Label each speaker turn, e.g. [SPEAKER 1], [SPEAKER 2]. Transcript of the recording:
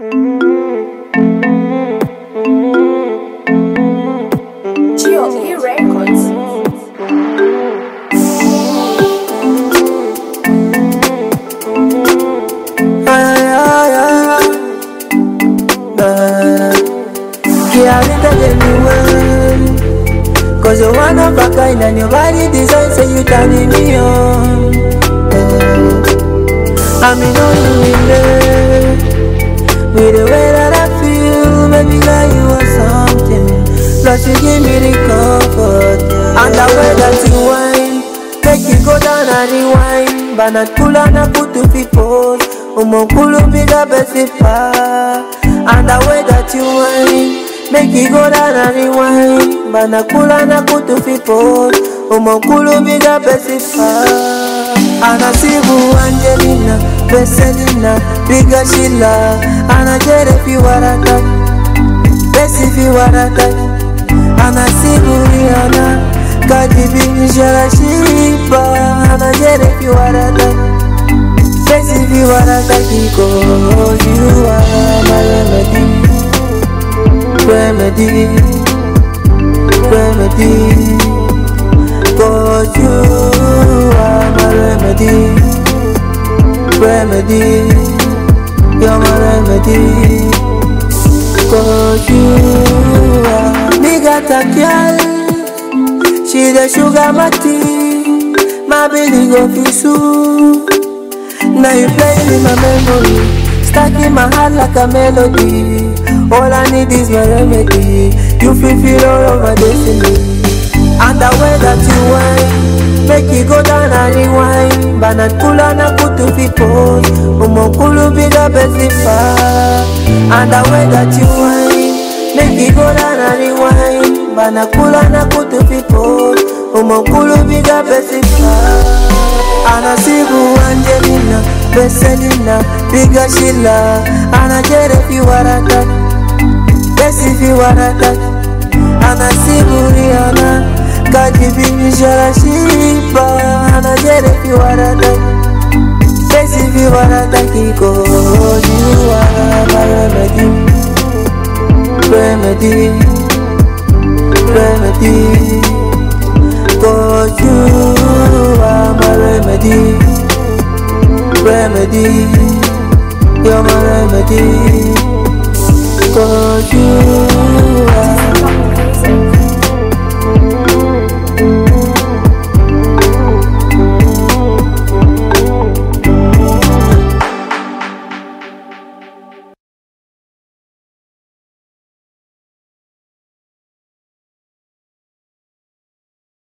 [SPEAKER 1] G O E Records. Cause you're one of a kind and your body design say you me on I mean all you in Cause you give me the comfort And the way that you whine Make you go down and rewind and Banakula na kutu the best piga besipa And the way that you whine Make you go down and rewind and Banakula na kutu pipos Umokulu piga besipa anasibu Angelina, Veselina, Bigashila, fi warata, besifi warata. anasiburiana kadibinjalashilipa anajerekiwarada fesiviwarada kikojuwa malemedi remedi remedi kojuwa malemedi remedi your remedy cause you a girl She the sugar my tea My baby go fisu Now you play with my memory Stuck in my heart like a melody All I need is your remedy You fulfill all of my destiny And the way that you wine Make it go down and rewind Banakula na kutu fipon Umokulu be the best in And the way that you wine lekigola na liwai banakula na kutu pipo omokulu biga pesifa anasiku anjelina beselina biga shila anajere fiwarata besi fiwarata anasiku riana kajibimishara shipa anajere fiwarata besi fiwarata kikojiwara bayonadim remedy, remedy. you are my remedy, remedy. You're my remedy. Cause you are my remedy you are